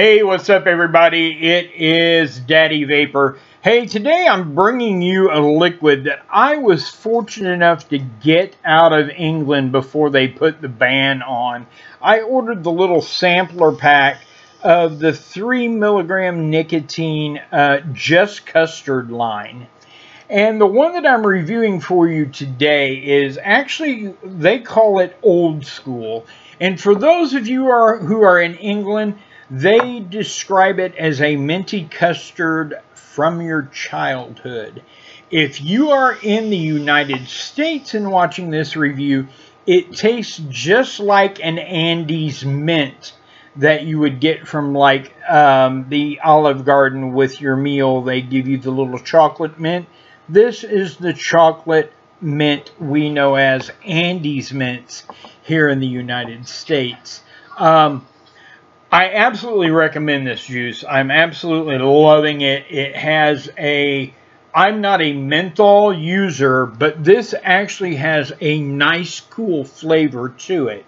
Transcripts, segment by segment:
Hey, what's up everybody? It is Daddy Vapor. Hey, today I'm bringing you a liquid that I was fortunate enough to get out of England before they put the ban on. I ordered the little sampler pack of the 3 milligram nicotine uh, Just Custard line. And the one that I'm reviewing for you today is actually, they call it old school. And for those of you are, who are in England, they describe it as a minty custard from your childhood. If you are in the United States and watching this review, it tastes just like an Andes mint that you would get from like um, the Olive Garden with your meal. They give you the little chocolate mint. This is the chocolate mint we know as Andes mints here in the United States. Um, I absolutely recommend this juice. I'm absolutely loving it. It has a, I'm not a menthol user, but this actually has a nice cool flavor to it.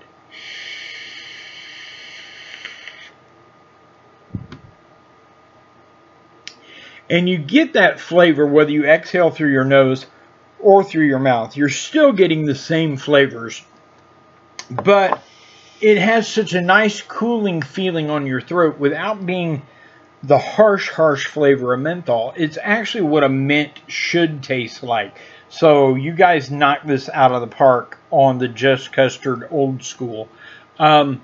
And you get that flavor whether you exhale through your nose or through your mouth. You're still getting the same flavors. But it has such a nice cooling feeling on your throat without being the harsh, harsh flavor of menthol. It's actually what a mint should taste like. So you guys knock this out of the park on the Just Custard Old School. Um,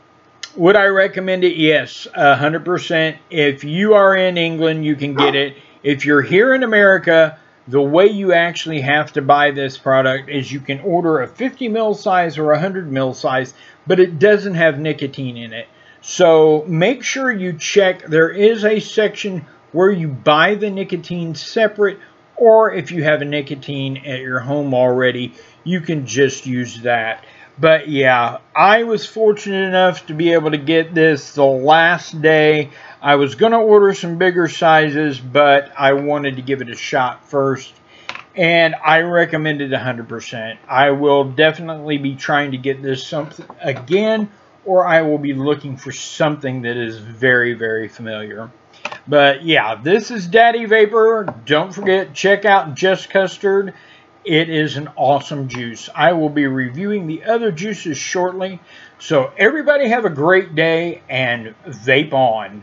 would I recommend it? Yes, 100%. If you are in England, you can get it. If you're here in America, the way you actually have to buy this product is you can order a 50 mil size or a 100 mil size, but it doesn't have nicotine in it. So make sure you check. There is a section where you buy the nicotine separate, or if you have a nicotine at your home already, you can just use that. But yeah, I was fortunate enough to be able to get this the last day. I was going to order some bigger sizes, but I wanted to give it a shot first. And I recommend it 100%. I will definitely be trying to get this something again, or I will be looking for something that is very, very familiar. But yeah, this is Daddy Vapor. Don't forget, check out Just Custard. It is an awesome juice. I will be reviewing the other juices shortly. So everybody have a great day and vape on.